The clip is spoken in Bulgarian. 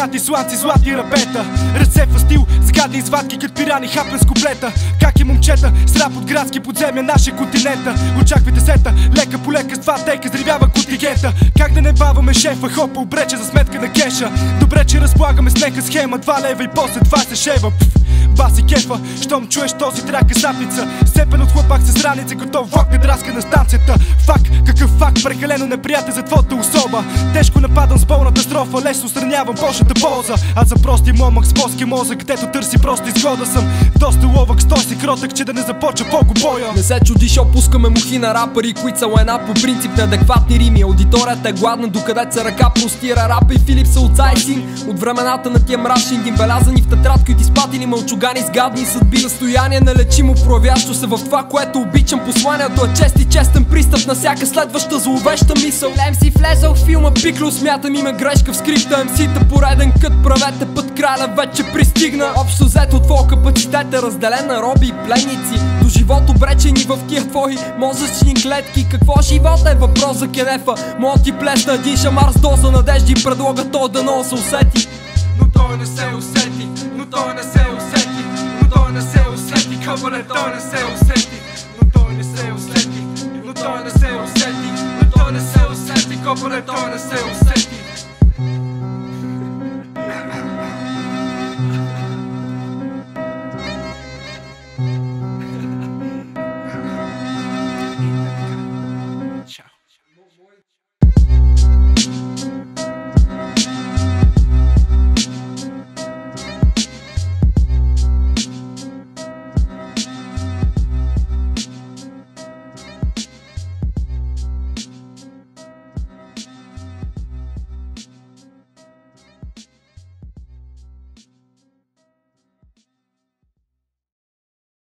Богати сланци, злати ръбета Ръце в стил, сгадни извадки Като пирани хапен с куплета. Как и момчета, срап от градски подземя Нашия континента Очаквайте сета, лека по лека с два тейка Зривява контингента Как да не баваме шефа, хопа обрече за сметка на кеша. Добре, че разполагаме с нека схема Два лева и после 20 шева. Пф, Баси кефа, щом чуеш този трак е запница Сепен от хлопак с раница, готов влак не драска на станцията. Фак, какъв факт, прекалено неприятен за твоята особа. Тежко нападам с пълната строфа, лесно странявам почната полза Аз за прости момък с плоски мозък, където търси просто изгода съм Доста ловък, стой си кротък, че да не започва по-боя Не се чудиш, опускаме мухи на рапъри, които са лайна по принцип на адекватни рими. Аудиторията е гладна, докъде се ръка простира рапа и Филип са от син. От времената на тия мрачни белязани в тетрадки които изпадени мълчугани с гадни съдби. Състояние нелечимо, проявящо се в това, което обичам. Посланието е чест и честен пристъп на всяка следваща зловеща мисъл. Лем си влезал в филма Пикло, смятам има грешка в скрипта. МС-та пореден кът, правете път, краля вече пристигна. Общо взето твоя капацитет е разделен на роби и пленници. До живот обречени в тия твои мозъчни клетки. Какво живот е въпрос за кенефа? Моят ти плесна един шамар с доза надежди предлога то да но се усети. Но той не се усети, но той не се усети Но той не се усети, кабале той не се усети Но той не се усети, но той не се усети Но той не се усети, кабале той не се усети Mm-hmm.